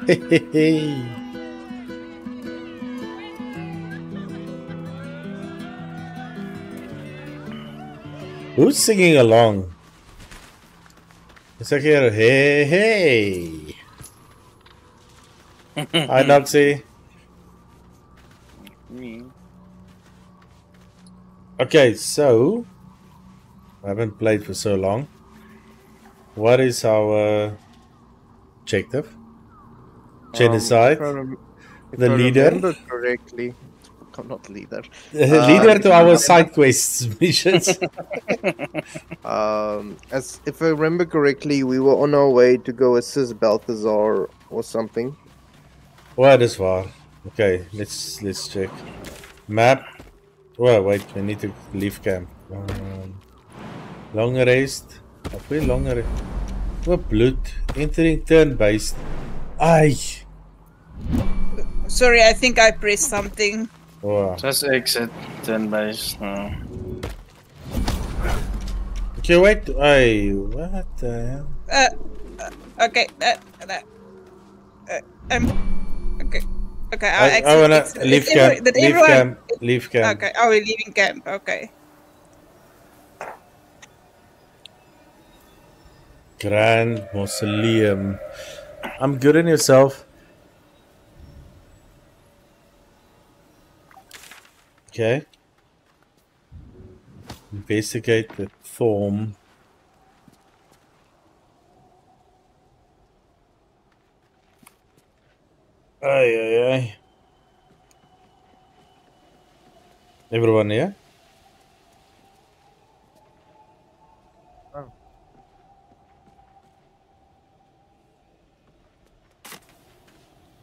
Who's singing along? It's like here, hey, hey. Hi, Noxy. Me. Okay, so I haven't played for so long. What is our objective? Genocide. Um, rem- if The leader? remember correctly. Not leader. Leader to our I side quests missions. Um, as if I remember correctly, we were on our way to go assist Balthazar or something. Well, dat is waar. Okay, let's let's check. Map. Well, wait, we need to leave camp. Um, long rest. Of we long rest. Oh, bloed. Entering turn based. Ai. Sorry, I think I pressed something. Wow. Just exit turn base now. Okay, wait. Ai, what the hell? Uh, uh okay. Uh, uh, uh, um, okay. Okay, I'll I, exit. I wanna exit. leave Did every- camp. did Leave everyone- camp. Leave camp. Okay, oh, we're leaving camp. Okay. Grand Mausoleum. I'm good in yourself. Okay. Investigate the Thorm. Ay, ay, ay. Everyone here?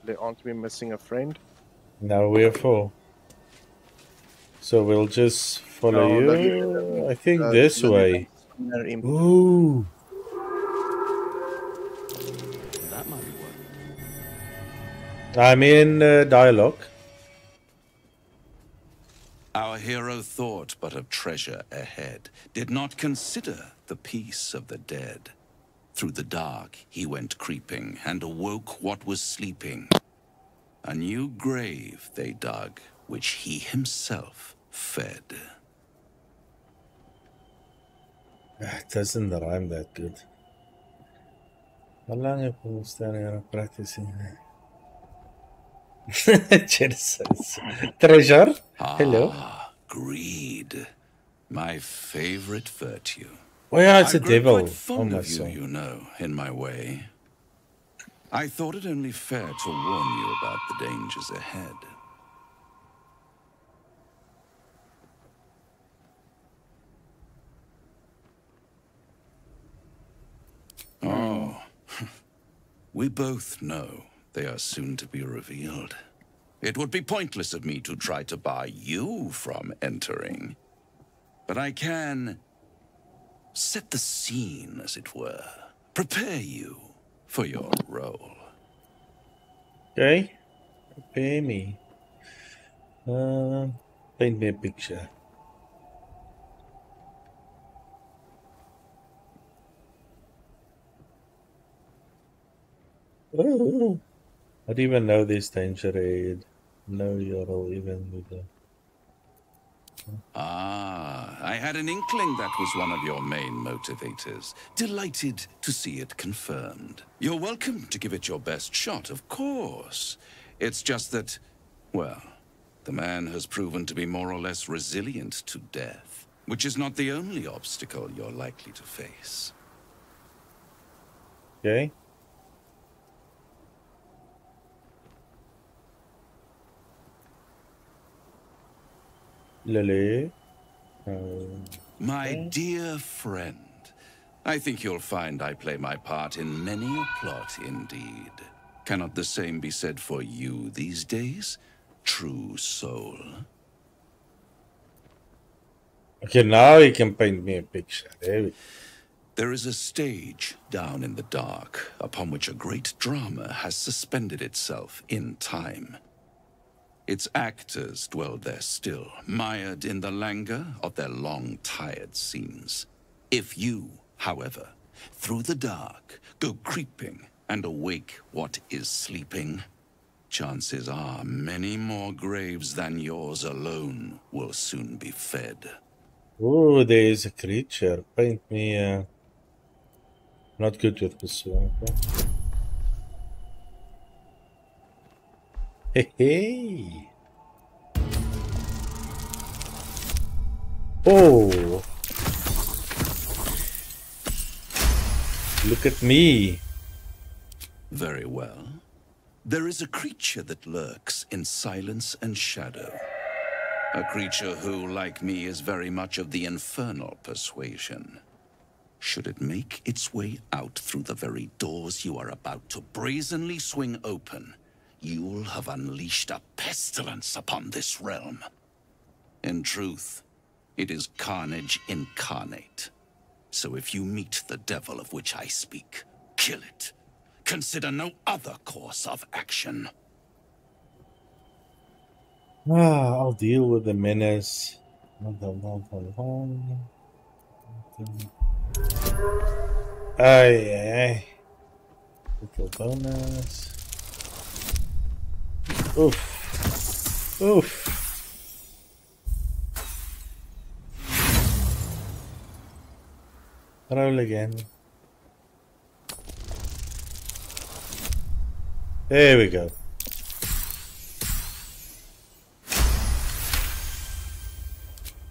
They aren't we missing a friend? Now we are four. So we'll just follow No, that- you. I think uh, this the- way. Ooh. That might work. I'm in uh, dialogue. Our hero thought but of treasure ahead, did not consider the peace of the dead. Through the dark he went creeping, and awoke what was sleeping. A new grave they dug, which he himself fed. It doesn't rhyme that good. How long have we been practicing? Genesis. Treasure? Hello. Ah, greed. My favorite virtue. Yeah, it's I a devil. Oh fond of you, soul. you know, in my way. I thought it only fair to warn you about the dangers ahead. Oh, we both know they are soon to be revealed. It would be pointless of me to try to bar you from entering. But I can set the scene, as it were. Prepare you for your role. Okay. Prepare me. Uh, paint me a picture. I don't even know this danger aid. No, you're all even with the. Ah, I had an inkling that was one of your main motivators. Delighted to see it confirmed. You're welcome to give it your best shot, of course. It's just that, well, the man has proven to be more or less resilient to death, which is not the only obstacle you're likely to face. Okay. Lily. Um, My dear friend, I think you'll find I play my part in many a plot indeed. Cannot the same be said for you these days, true soul? okay, now you can paint me a picture. There There is a stage down in the dark upon which a great drama has suspended itself in time. Its actors dwell there still, mired in the languor of their long tired scenes. If you, however, through the dark, go creeping and awake what is sleeping, chances are many more graves than yours alone will soon be fed. Oh, there is a creature. Paint me. Uh... Not good with pursuing. Hey, hey. Oh. Look at me. Very well. There is a creature that lurks in silence and shadow. A creature who, like me, is very much of the infernal persuasion. Should it make its way out through the very doors you are about to brazenly swing open, you'll have unleashed a pestilence upon this realm. In truth, it is carnage incarnate. So if you meet the devil of which I speak, kill it. Consider no other course of action. Ah, I'll deal with the menace. Ay, ay, ay. Little bonus. Oof. Oof. Roll again. There we go.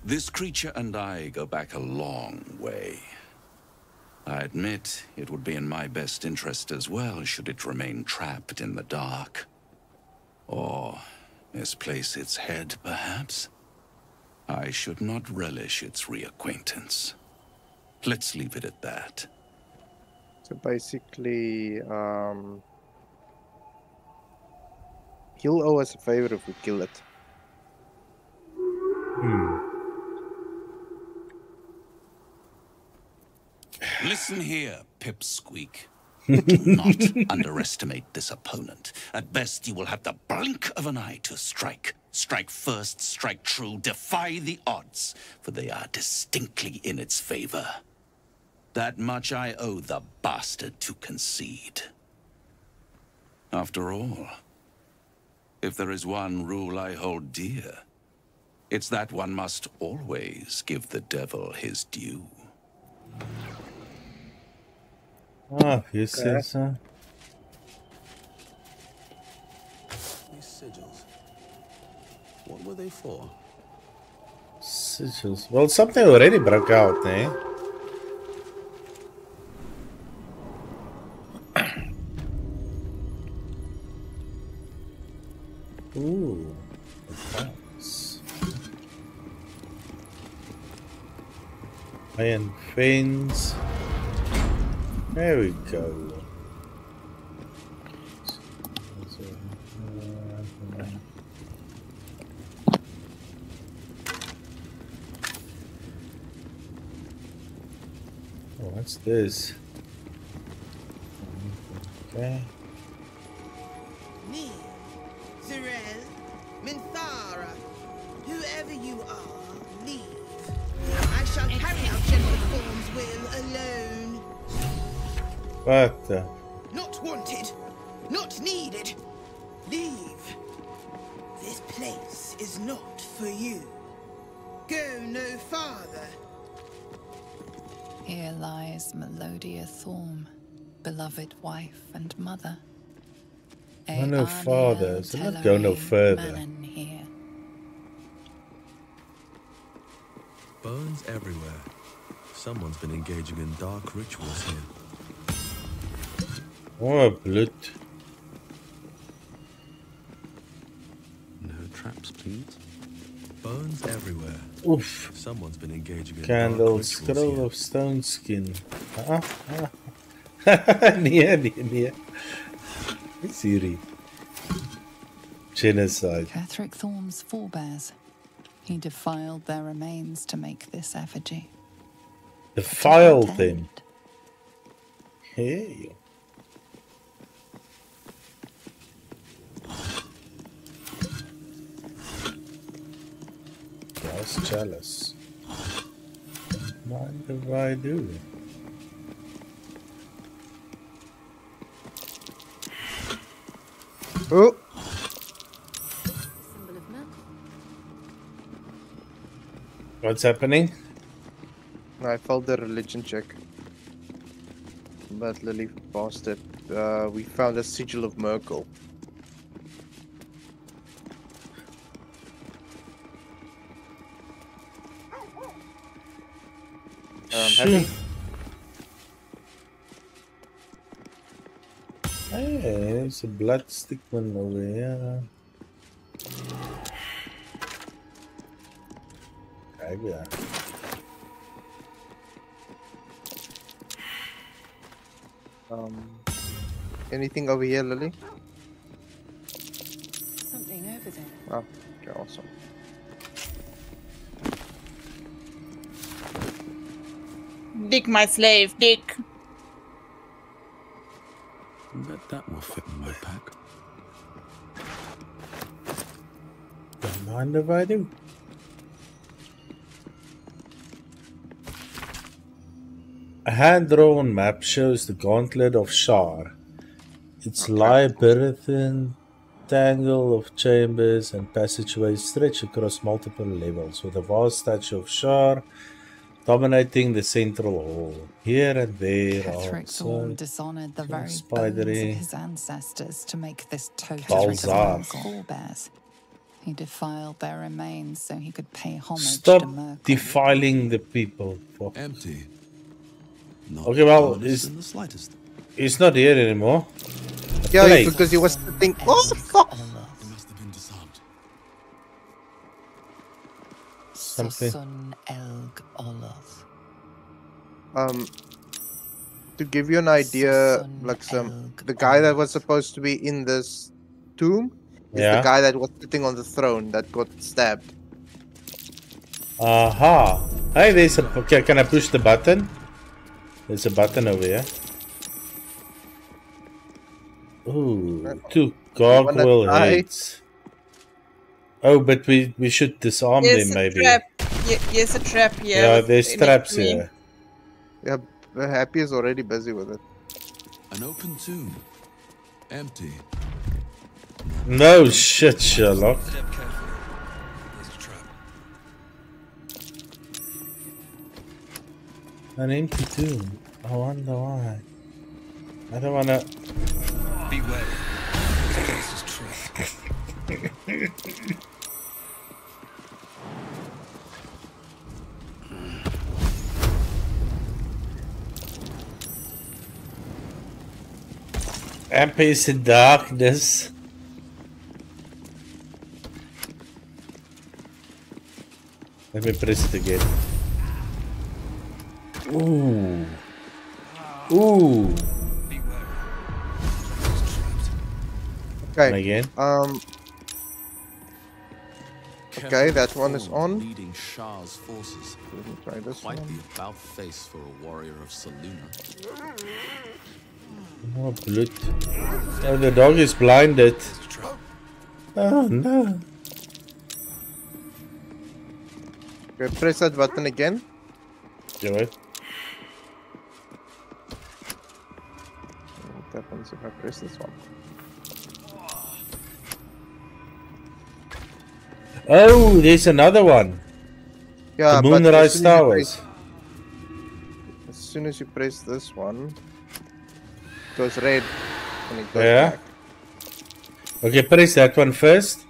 This creature and I go back a long way. I admit it would be in my best interest as well should it remain trapped in the dark. Or misplace its head, perhaps? I should not relish its reacquaintance. Let's leave it at that. So basically, um, he'll owe us a favor if we kill it. Hmm. Listen here, Pipsqueak. Do not underestimate this opponent. At best, you will have the blink of an eye to strike. Strike first, strike true, defy the odds, for they are distinctly in its favor. That much I owe the bastard to concede. After all, if there is one rule I hold dear, it's that one must always give the devil his due. Ah, you said so. These sigils. What were they for? Sigils. Well, something already broke out, eh? Ooh. Thanks. Iron fins. There we go. Oh, what's this? Okay. Me, Zerel, Minthara, whoever you are, leave. I shall carry out General Thorm's will alone. What the? Not wanted, not needed. Leave. This place is not for you. Go no farther. Here lies Melodia Thorm, beloved wife and mother. Go no Earniel farther, so not go no further. Bones everywhere. Someone's been engaging in dark rituals here. Oh, blood. No traps, please. Bones everywhere. Oof. Someone's been engaging in Candle, dark rituals scroll here. of stone skin. Ah, ah. nee, nee, nee. Siri. Genocide. Ketheric Thorm's forebears. He defiled their remains to make this effigy. Defiled What them. end? Hey. Glass chalice. Mind if I do? Oh, Symbol of Myrkul. What's happening? I failed the religion check. But Lily passed it. Uh, we found a sigil of Myrkul. Um. Hey, there's a blood stickman over here. Kijk daar. Um, anything over here, Lily? Something over there. Oh, okay, awesome. Dick, my slave, Dick. Bet that will fit in my pack. Don't mind if I do. A hand-drawn map shows the Gauntlet of Shar. Its labyrinthine tangle of chambers and passageways stretch across multiple levels, with a vast statue of Shar dominating the central hall. Here and there are Ketheric also Thorm dishonored the some very bones of his ancestors to make this totem Balzac. of forebears. He defiled their remains so he could pay homage Stop to Myrkul. defiling the people. For Empty. Not Okay, well, ominous is- in the slightest. he's not here anymore. Yeah, because he was sitting. Oh, fuck! It must have been disarmed. Something. Elg Oloth. Um, to give you an idea, like some the guy that was supposed to be in this tomb is Yeah. the guy that was sitting on the throne that got stabbed. Aha! Hey, there's a. Okay, can I push the button? There's a button over here. Ooh, two gargoyle die? heads. Oh, but we we should disarm Yes, them a maybe. trap. Ye- yes, a trap here. Yeah, there's traps here. Yeah, the Happy is already busy with it. An open tomb. Empty. No shit, Sherlock. Step carefully. There's a trap. An empty tomb. I wonder why. I don't wanna. Beware. This place is trapped. Amp is in darkness. Let me press it again. Ooh. Ooh. Okay. Again. Um. Okay, that one is on. Leading Shar's forces. Let me try this Quite one. the about face for a warrior of Selûne. Oh, blood. Oh, the dog is blinded. There's a trap. Oh, no. Okay, press that button again. Do it. What happens if I press this one? Oh, there's another one. Yeah, the Moonrise soon as As soon as you press this one, it goes red and it goes Yeah. Okay, press that one first.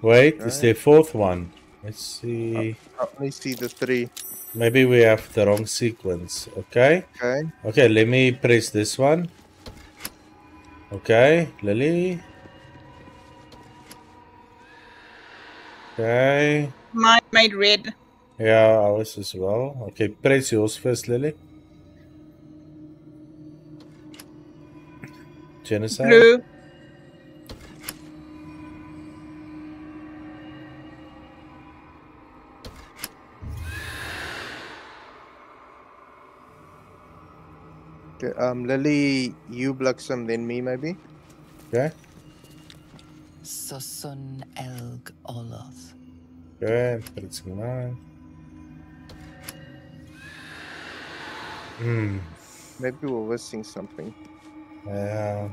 Wait, is Okay. there a fourth one? Let's see. Uh, uh, I only see the three. Maybe we have the wrong sequence. Okay. Okay. Okay, let me press this one. Okay, Lily. Okay. Mine made red. Yeah, ours as well. Okay, press yours first, Lily. Genocide. Blue. Okay. Um, Lily, you block some, then me maybe. Okay. Sosun Elg Oloth. Good, but it's mine. Hmm. Maybe we're missing something. Yeah.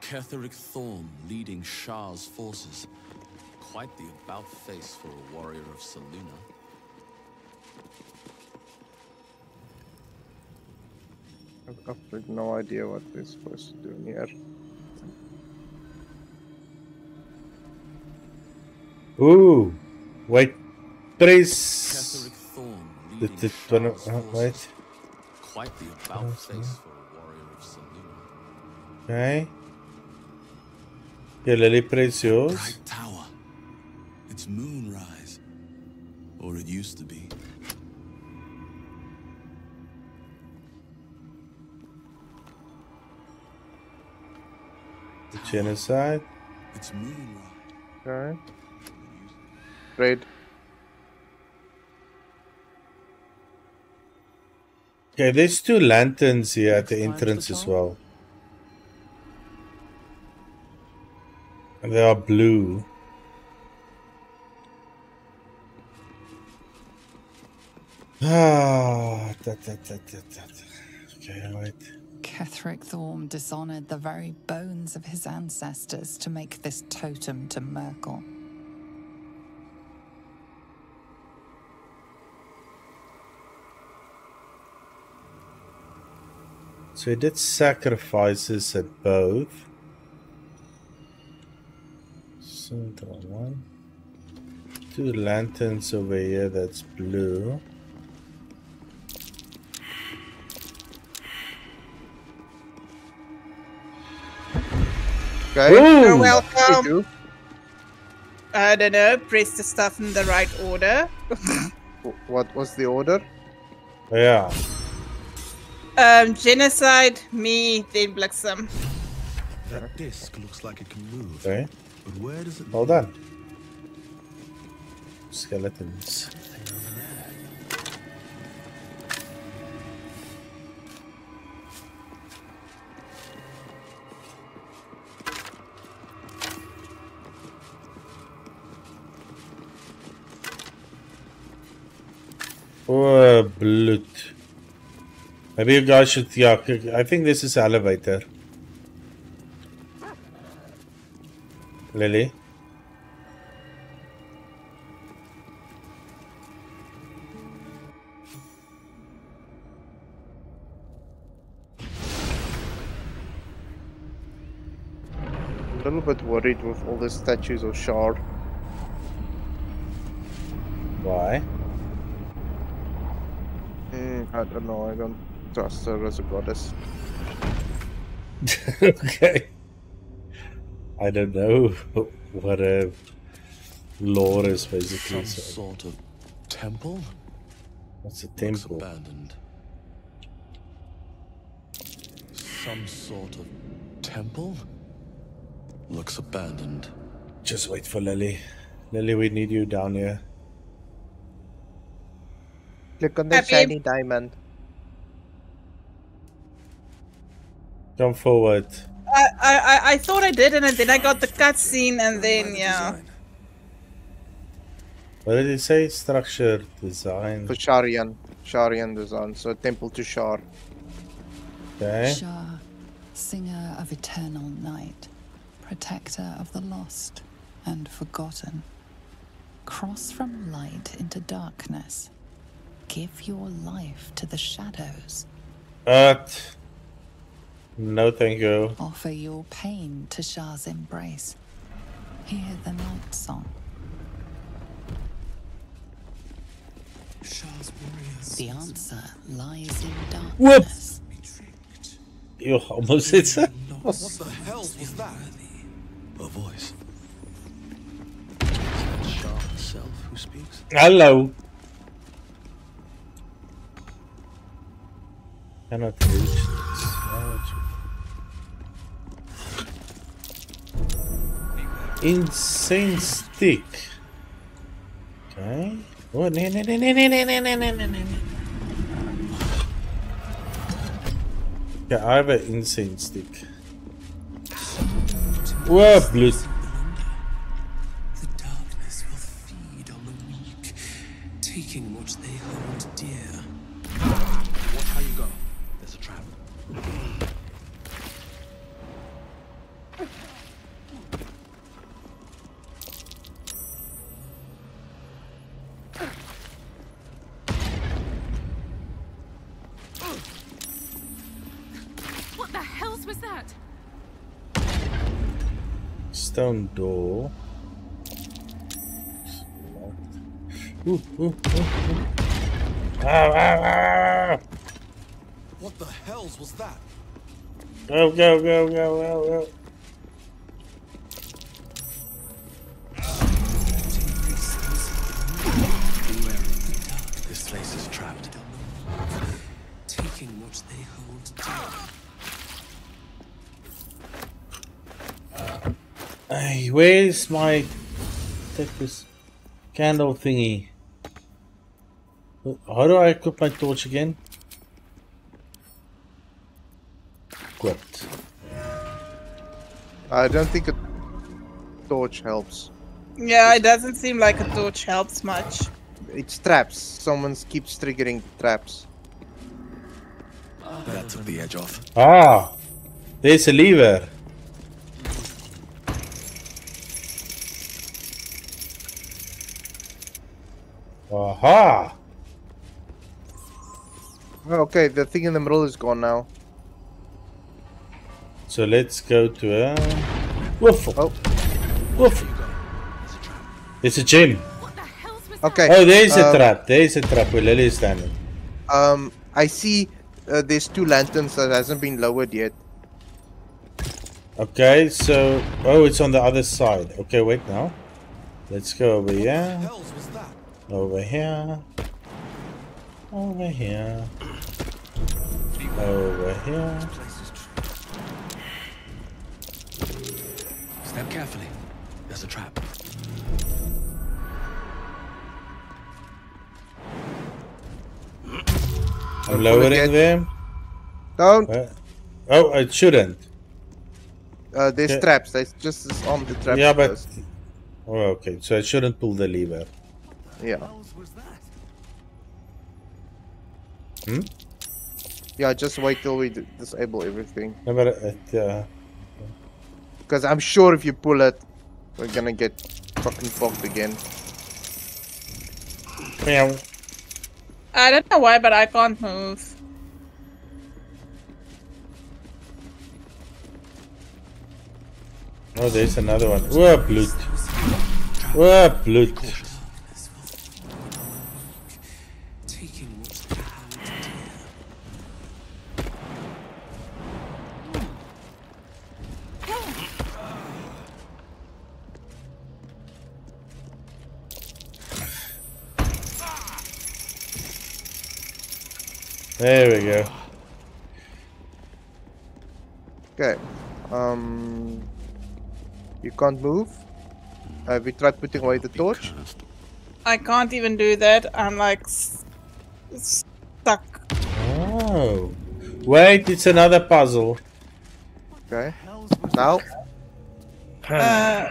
Ketheric Thorm leading Shar's forces. Quite the about face for a warrior of Selûne. I've, I've got no idea what we're supposed to do in here. Ooh, wait, press Ketheric the, the one. Uh, wait, Quite the about face for a warrior of Selûne. okay. Yeah, Lily, press yours. Bright Tower. It's moonrise. Or it used to be. Genocide. It's moonrise. Okay. Great. Okay, there's two lanterns here at the Next line to entrance as well. And they are blue. Ah, da, da, da, da, da, da. Okay, wait. Ketheric Thorm dishonored the very bones of his ancestors to make this totem to Myrkul. So he did sacrifices at both. Central one. Two lanterns over here that's blue. Okay. You're welcome. do. I don't know. Press the stuff in the right order. What was the order? Yeah. Um, genocide, me, then Bliksem. That disc looks like it can move. Okay. But where does it Well done. Skeletons. Oh, blood. Maybe you guys should, yeah, I think this is elevator. Lily? a little bit worried with all the statues of Shard. Why? I don't know. I don't trust her as a goddess. okay. I don't know what a lore is basically. Some So sort of temple? what's a Looks temple? abandoned. Some sort of temple? Looks abandoned. Just wait for Lily. Lily, we need you down here. Click on the Happy. shiny diamond. Come forward. I, I, I- I thought I did, and then I got the cutscene, and then yeah. What did he say? Structure design. For Sharran. Sharran design. So temple to Shar. Okay. Shar, singer of eternal night, protector of the lost and forgotten. Cross from light into darkness. Give your life to the shadows. But no, thank you. Offer your pain to Shar's embrace. Hear the night song. Shar's warriors. The answer lies in Whoop. darkness. You almost said so. What the hell was that? A voice. Is that Shah himself who speaks? Hello. Cannot reach this. Insane stick. Okay. Oh, no, no, no, no, no, no, no, no, no. Okay, I have an insane stick. Whoa, blood. Stone door. Ooh, ooh, ooh, ow, ow, ow. What the hells was that? Go, go, go, go, go, go. This place is trapped. Taking what they hold dear. Hey, where's my take this candle thingy? How do I equip my torch again? Equipped. I don't think a torch helps. Yeah, it doesn't seem like a torch helps much. It's traps. Someone keeps triggering traps. That took the edge off. Ah, there's a lever. Aha! Okay, the thing in the middle is gone now. So let's go to a waffle. Oh. Waffle. It's a gym. Okay. Oh, there's a um, trap. There's a trap where Lily is standing. Um, I see. Uh, there's two lanterns that hasn't been lowered yet. Okay, so oh, it's on the other side. Okay, wait now. Let's go over here. Over here. Over here. Over here. Step carefully. There's a trap. I'm lowering them. Don't. Uh, oh, it shouldn't. Uh, there's Yeah. traps. Let's just on the traps yeah, but oh, okay. So I shouldn't pull the lever. Yeah. Hmm. Yeah, just wait till we d- disable everything. No, but it, uh, Because I'm sure if you pull it, we're gonna get fucking fucked again. meow. I don't know why, but I can't move. Oh, there's another one. Whoa, blood. Whoa, blood. Taking what they hold dear. There we go. Okay. Um. You can't move. Have you tried putting away the torch? I can't even do that. I'm like s- stuck. Oh. Wait, it's another puzzle. Okay. Now. Uh,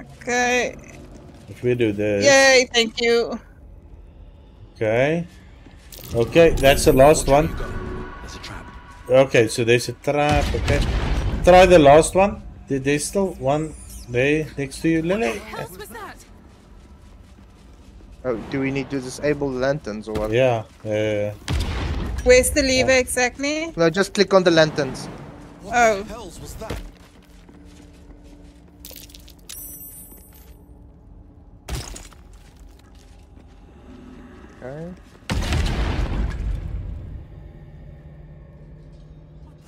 okay. If we do this. Yay! Thank you. Okay. Okay, that's the last one. There's a trap. Okay, so there's a trap. Okay. Try the last one. There- There's still one there next to you, Lily. What was that? Oh, do we need to disable the lanterns or what? Yeah. Uh, Where's the lever exactly? No, just click on the lanterns. Oh. hells was that? Okay.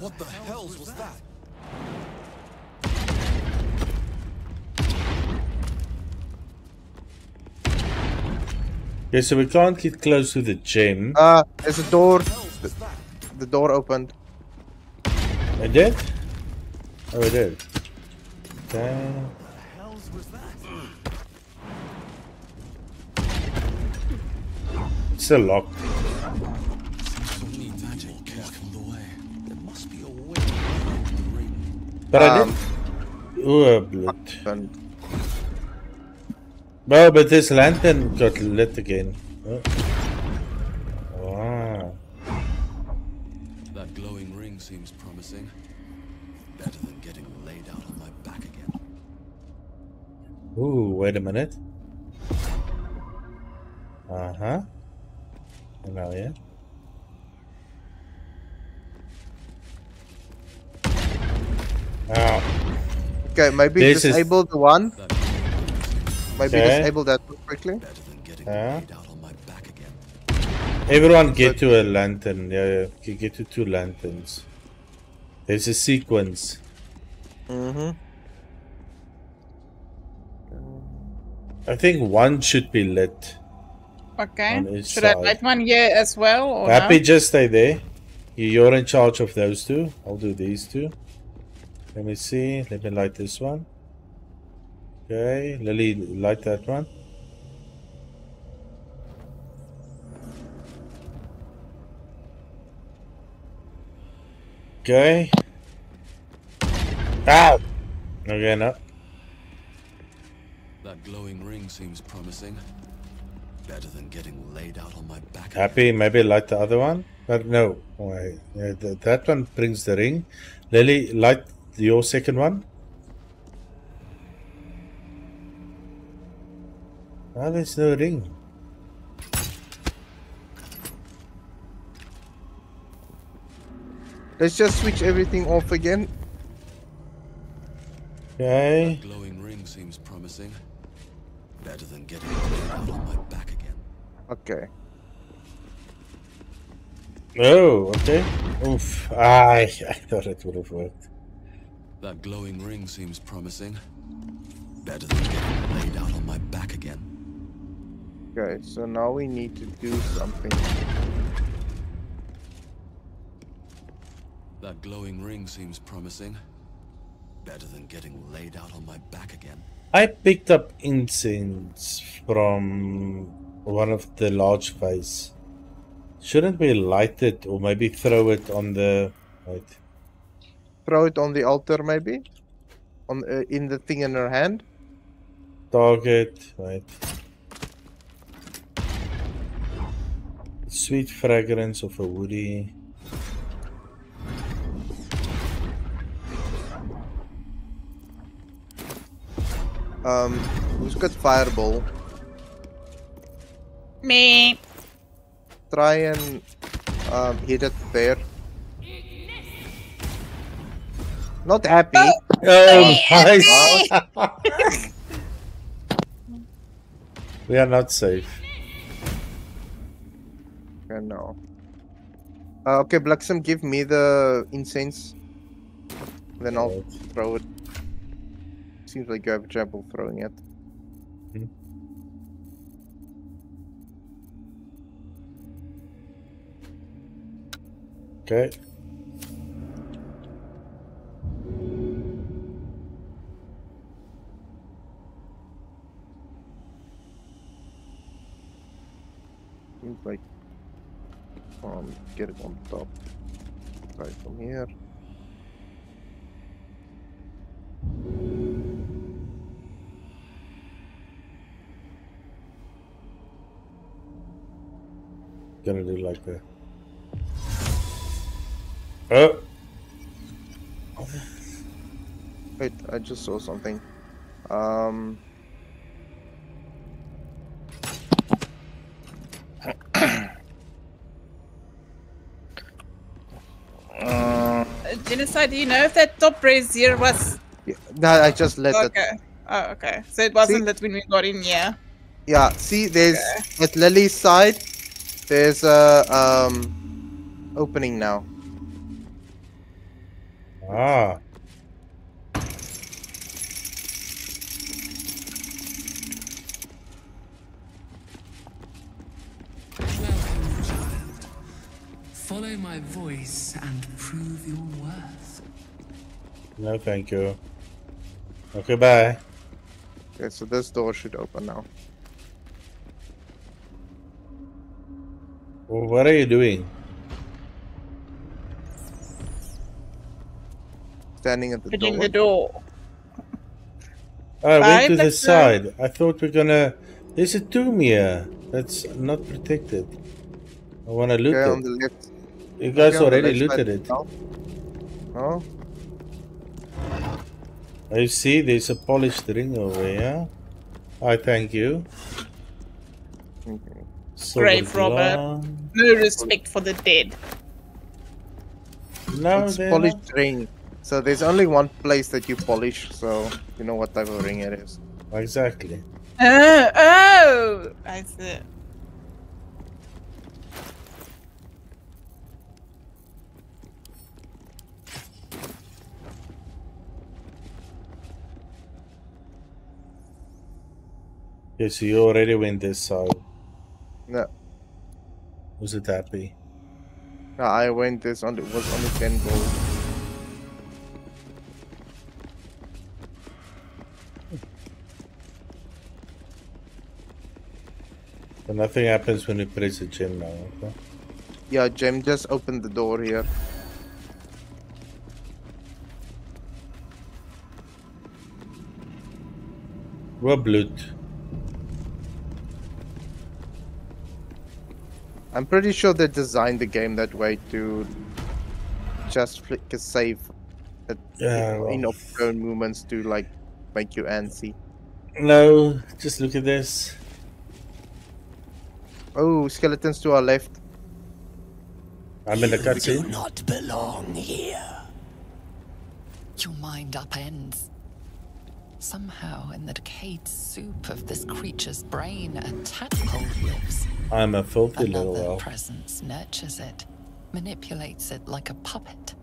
What the hells was that? okay, so we can't get close to the gym. Uh, there's a door. The, the door opened. I did? Oh, I did. Okay. Hells was that? It's still locked. Ring. But I Um, did. Oh, blood. And Well, but this lantern got lit again. Oh. Wow. That glowing ring seems promising. Better than getting laid out on my back again. Ooh, wait a minute. Uh huh. Now, yeah. Ah, Okay, maybe This is- disable the one. Maybe Okay. disable that one quickly. yeah. Everyone get to a lantern. Yeah, yeah. Get to two lanterns. There's a sequence. Mm-hmm. I think one should be lit. Okay. On each Should I side. light one here as well? Or Happy, no? just stay there. You're in charge of those two. I'll do these two. Let me see. Let me light this one. Okay, Lily, light that one. Okay. Ow! Okay, no. That glowing ring seems promising. Better than getting laid out on my back. Happy, maybe light the other one. But no, why? Yeah, th- that one brings the ring. Lily, light your second one. Ah, there's no ring. Let's just switch everything off again. Okay. Glowing ring seems promising. Better than getting laid out on my back again. Okay. Oh, okay. Oof. Ah, I, I thought it would have worked. That glowing ring seems promising. Better than getting laid out on my back again. Okay, so now we need to do something. That glowing ring seems promising. Better than getting laid out on my back again. I picked up incense from one of the large vase. Shouldn't we light it or maybe throw it on the. Wait. Throw it on the altar, maybe. On uh, in the thing in her hand. Target. right. Sweet fragrance of a woody. Um, who's got fireball? Me. Try and um, hit it there. Not happy. Oh, nice! we are not safe. Okay, no. Uh, okay, Bliksem, give me the incense. Then I'll throw it. Seems like you have trouble throwing it. Okay. Like um get it on top. Right from here. Gonna do like that. Oh! Wait, I just saw something. Um Uh, Genocide, do you know if that top brazier was. no, I just let it. Okay. Oh, okay. So it wasn't that when we got in here. Yeah, see there's at Lily's side there's a um opening now. Ah. Follow my voice and prove your worth. No, thank you. Okay, bye. Okay, so this door should open now. Well, what are you doing? Standing at the Opening door. the door. Ah, I went to the Blackstone. side. I thought we're gonna. There's a tomb here that's not protected. I wanna loot Okay, it. On the left. You guys okay, already left side looted it. now. Oh, I see there's a polished ring over here. I thank you. Silver Grave robber. No respect for the dead. No, it's polished not. ring. So there's only one place that you polish, so you know what type of ring it is. Exactly. Oh, oh! I see. Okay, so you already win this, so No, was it happy? no I win this on. It was only ten gold. So nothing happens when you press a gem now, okay? Yeah, Gem just opened the door here. What blood? I'm pretty sure they designed the game that way to just flick a save at Yeah, well. enough turn movements to like make you antsy. No, just look at this. Oh, skeletons to our left. I'm in the You do not belong here. Your mind upends. Somehow, in the decayed soup of this creature's brain, a tadpole lives. I'm a filthy little Another elf. presence nurtures it, manipulates it like a puppet.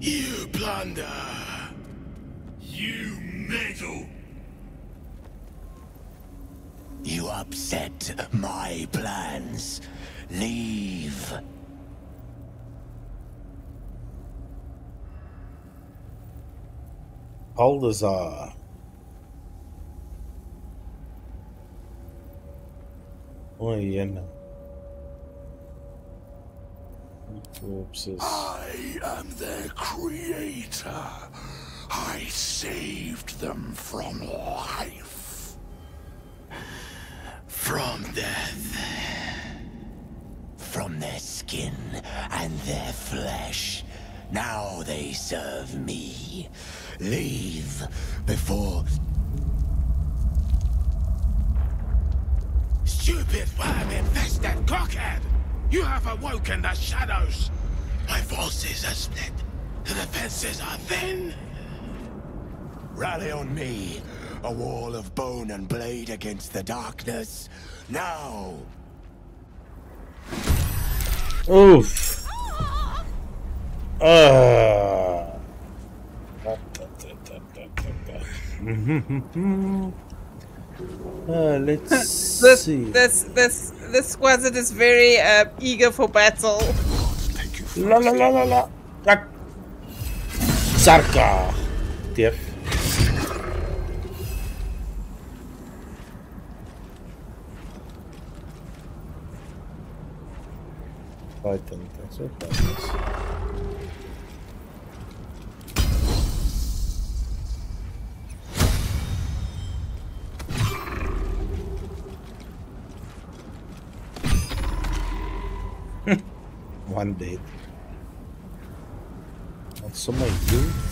You plunder. You meddle. You upset my plans. Leave. Balthazar. Oh, yeah. Corpses. I am their creator. I saved them from life. From death. From their skin and their flesh. Now they serve me. Leave before. Stupid worm-infested cockhead! You have awoken the shadows! My forces are split. The defenses are thin. Rally on me. A wall of bone and blade against the darkness. Now! Oof. Ah. Uh, let's This, see. this, this, this squadron is very uh, eager for battle. La la la la la. Tak. Sarka. Tief. Python, that's what One dead. That's so many.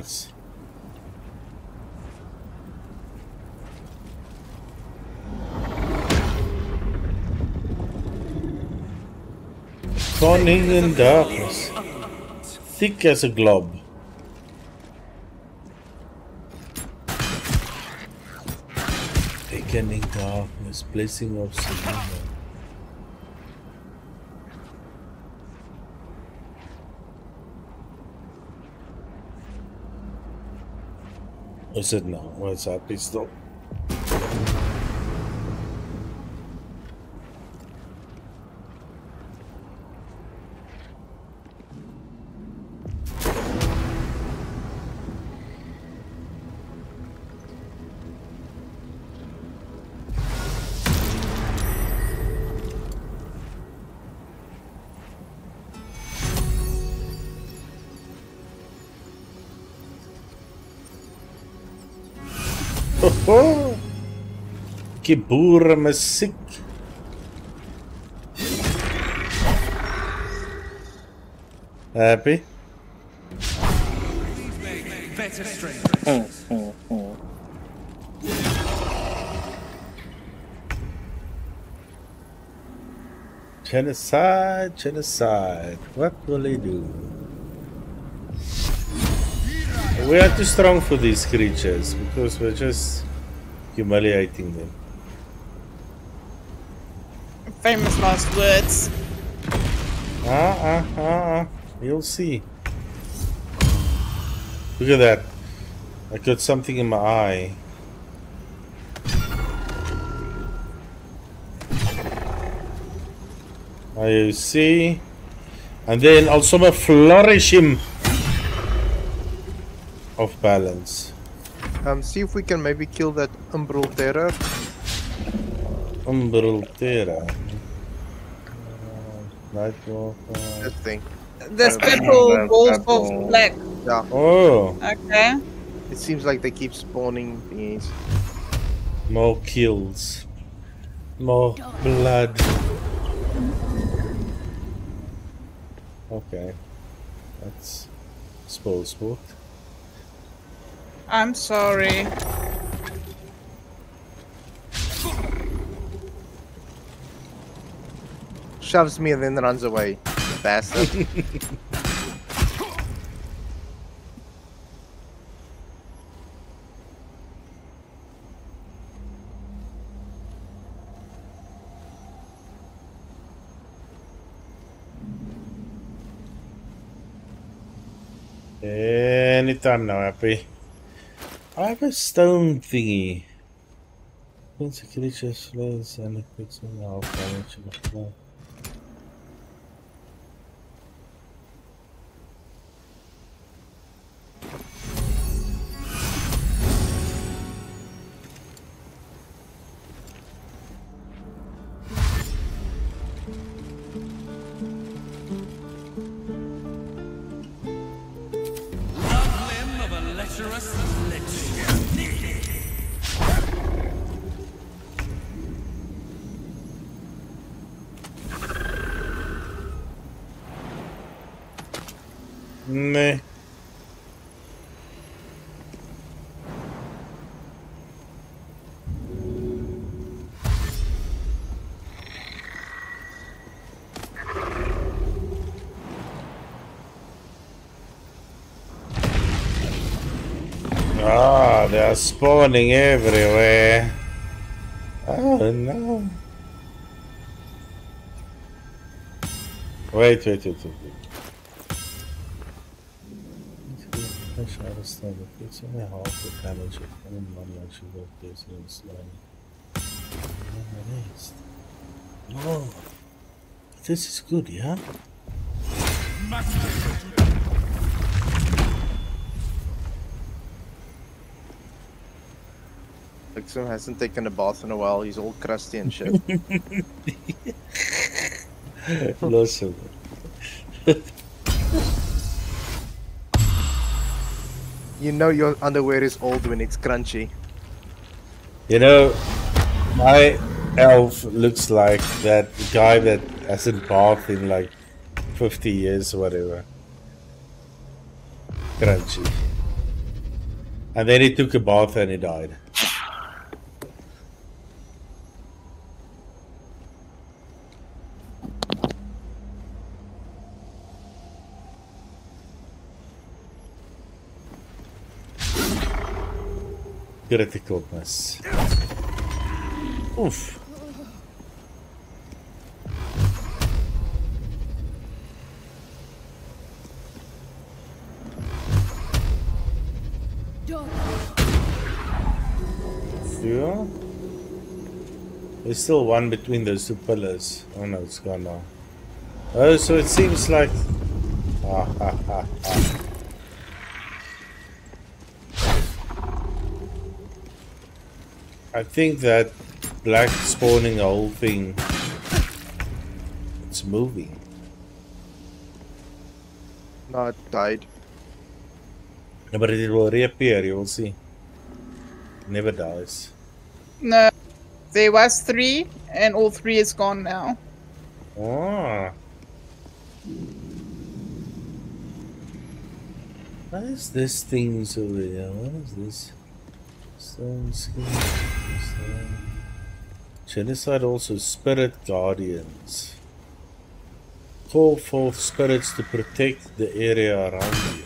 Nice. Cunning in darkness. Thick as a glob. Thickening darkness, blessing of Selûne. Is it now? What's up? Pistol. Oh. Bietjie boere musiek. Happy? Genocide, genocide. What will he do? We are too strong for these creatures because we're just humiliating them. Famous last words. Ah, ah, ah, ah. You'll see. Look at that. I got something in my eye. You see? And then also a flourish him of balance. Um, see if we can maybe kill that Umbral Terror. Umbral Terra. Nightwalker. That thing. There's Uh, purple that- wolf that of black. Yeah. Oh, Okay. It seems like they keep spawning thingies. more kills. More blood. Okay. That's spoil sport. I'm sorry. Shoves me and then runs away. Bastard. Anytime now, happy. I have a stone thingy. A and puts in half Ah, they are spawning everywhere. Oh no. Wait, wait, wait, wait. wait. Fresh out of stone, it takes only half the damage of all non-magical workers in slime. Oh, this is good, yeah? Lixum hasn't taken a bath in a while. He's all crusty and shit. No, Awesome. you know your underwear is old when it's crunchy. You know, my elf looks like that guy that hasn't bathed in like 50 years or whatever. Crunchy. And then he took a bath and he died. Criticalness. Oof. There's still one between those two pillars. Oh no, it's gone now. Oh, so it seems like. Ah. I think that black spawning the whole thing. It's moving. No, it died. No, but it will reappear, you will see. never dies. No, there was three, and all three is gone now. Ah. What is this things over here? What is this? Stone skin. Genocide also spirit guardians. Call forth spirits to protect the area around you.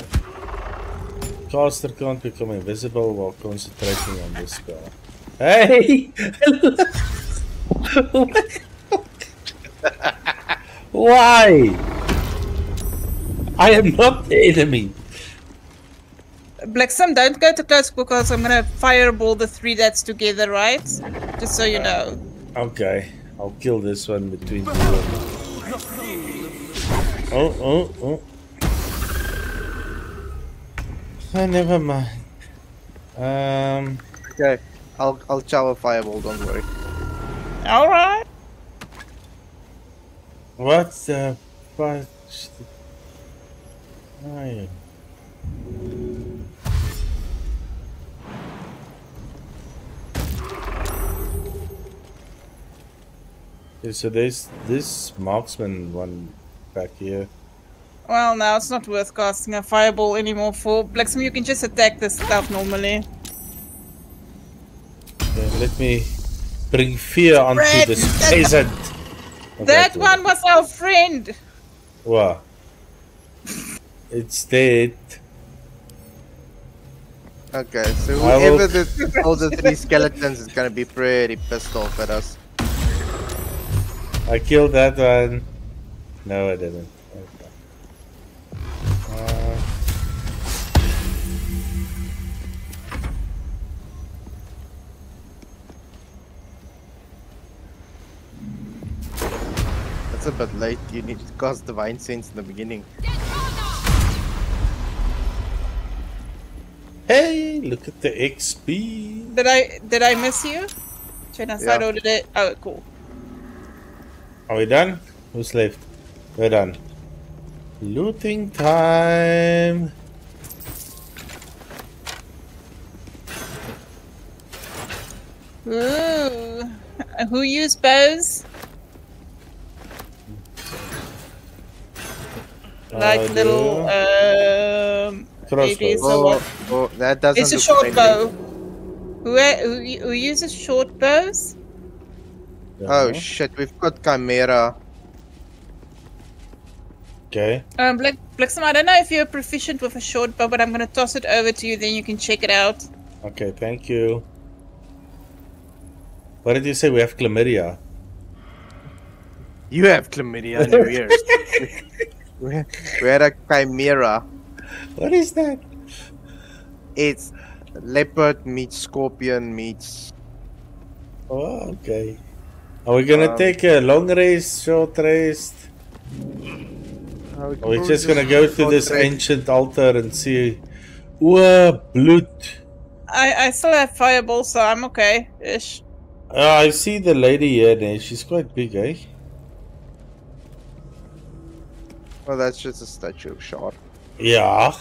Caster can't become invisible while concentrating on this spell. Hey! Why? I am not the enemy. Bliksem, don't go too close because I'm gonna fireball the three that's together, right? Just so you know. Okay, I'll kill this one between two. Oh, oh, oh. Oh, never mind. Um, Okay, I'll I'll chow a fireball. Don't worry. All right. what the fuck? I Okay, so there's this marksman one back here. Well, now it's not worth casting a fireball anymore for Blacksmith. You can just attack this stuff normally. Okay, let me bring fear onto Fred, this that- peasant. Okay, that cool. one was our friend. What? It's dead. Okay, so I will- whoever the all the three skeletons is gonna be pretty pissed off at us. I killed that one. No, I didn't. Okay. Uh, That's a bit late. You need to cast divine sense in the beginning. hey, look at the XP. Did I did I miss you? Genocide Yeah. or did it? Oh, cool. Are we done? Who's left? We're done. Looting time. Ooh. Who used bows? Like I little um babies or Oh, what? oh, that doesn't. It's a short bow. Who, who who uses short bows? Oh shit, we've got Chimera. Okay. Um, Black Bliksem, I don't know if you're proficient with a short bow, but I'm gonna toss it over to you. Then you can check it out. Okay, thank you. What did you say? We have chlamydia. You have chlamydia in your ears. we, we had a Chimera. What is that? It's leopard meets scorpion meets. Oh, okay. Are we gonna Um, take a long race, short race? Uh, we Are we can just gonna go a to this race. ancient altar and see? Whoa, blood! I I still have fireball, so I'm okay. Ish. Ah, I see the lady here. There. She's quite big, eh? Well, that's just a statue of Shar. Yeah.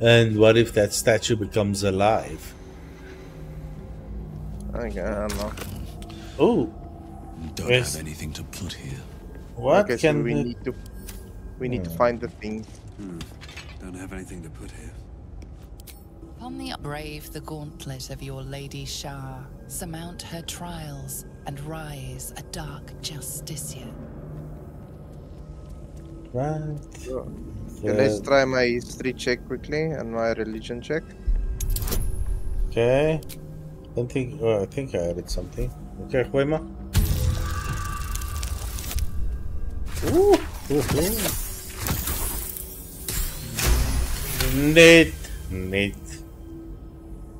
And what if that statue becomes alive? Okay, I don't know. Oh. Don't Yes. have anything to put here. What okay, so can we the- need to we need to Hmm. find the thing. Don't have anything to put here. Upon the brave the gauntlet of your Lady Shar, surmount her trials, and rise a dark justiciar. Right. Okay, let's try my history check quickly and my religion check. Okay. Don't think. Oh, I think I added something. Okay, gooi Ooh. Net, net.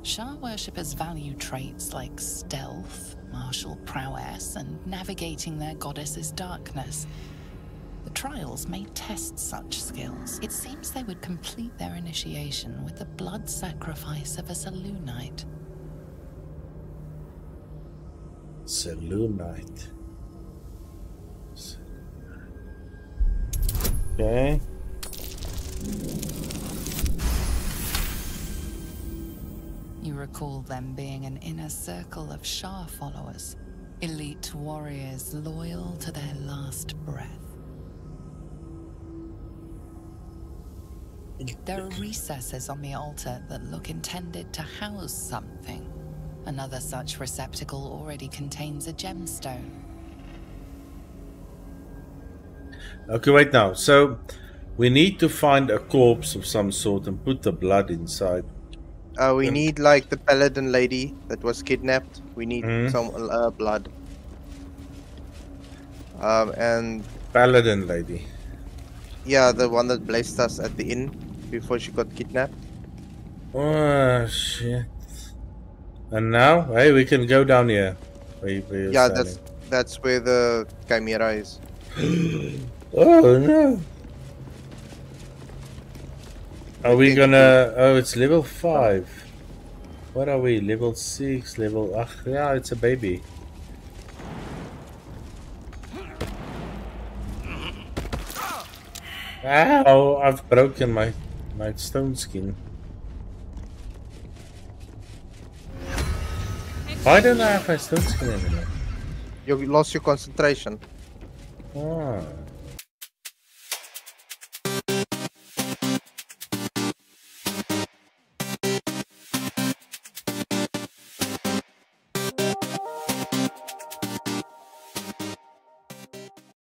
Shar worshippers value traits like stealth, martial prowess, and navigating their goddess's darkness. The trials may test such skills. It seems they would complete their initiation with the blood sacrifice of a Selûnite. Selûnite. Okay. You recall them being an inner circle of Shar followers, elite warriors loyal to their last breath. There are recesses on the altar that look intended to house something. Another such receptacle already contains a gemstone. Okay, wait now. So, we need to find a corpse of some sort and put the blood inside. Uh, we need like the paladin lady that was kidnapped. We need Mhm. some uh, blood. Um, and Paladin lady. yeah, the one that blessed us at the inn before she got kidnapped. Oh, shit. And now, hey, we can go down here. Where, where yeah, standing. that's that's where the chimera is. Oh no. Are we gonna... Oh, it's level 5. What are we? Level 6, level... Ach, yeah, it's a baby. Ow, I've broken my, my stone skin. Why don't I have my stone skin anymore? You lost your concentration. Ah.